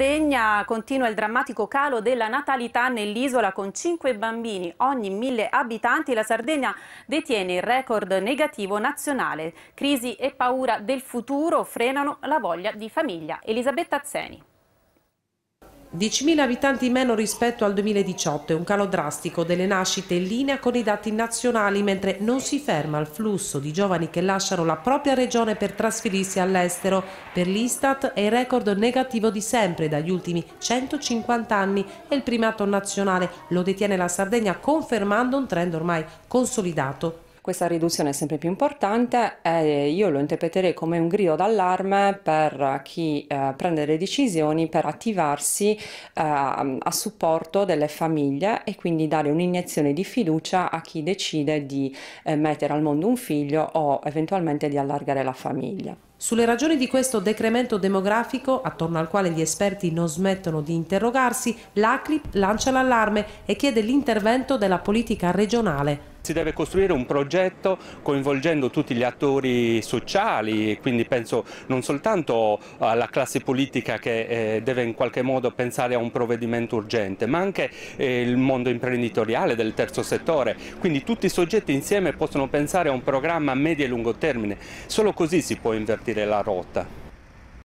Sardegna continua il drammatico calo della natalità nell'isola con 5 bambini ogni 1000 abitanti. La Sardegna detiene il record negativo nazionale. Crisi e paura del futuro frenano la voglia di famiglia. Elisabetta Azzeni. 10.000 abitanti in meno rispetto al 2018 e un calo drastico delle nascite in linea con i dati nazionali, mentre non si ferma il flusso di giovani che lasciano la propria regione per trasferirsi all'estero. Per l'Istat è il record negativo di sempre dagli ultimi 150 anni e il primato nazionale lo detiene la Sardegna confermando un trend ormai consolidato questa riduzione è sempre più importante e io lo interpreterei come un grido d'allarme per chi eh, prende le decisioni per attivarsi eh, a supporto delle famiglie e quindi dare un'iniezione di fiducia a chi decide di eh, mettere al mondo un figlio o eventualmente di allargare la famiglia. Sulle ragioni di questo decremento demografico, attorno al quale gli esperti non smettono di interrogarsi, l'ACLIP lancia l'allarme e chiede l'intervento della politica regionale si deve costruire un progetto coinvolgendo tutti gli attori sociali, quindi penso non soltanto alla classe politica che eh, deve in qualche modo pensare a un provvedimento urgente, ma anche eh, il mondo imprenditoriale del terzo settore, quindi tutti i soggetti insieme possono pensare a un programma a medio e lungo termine, solo così si può invertire la rotta.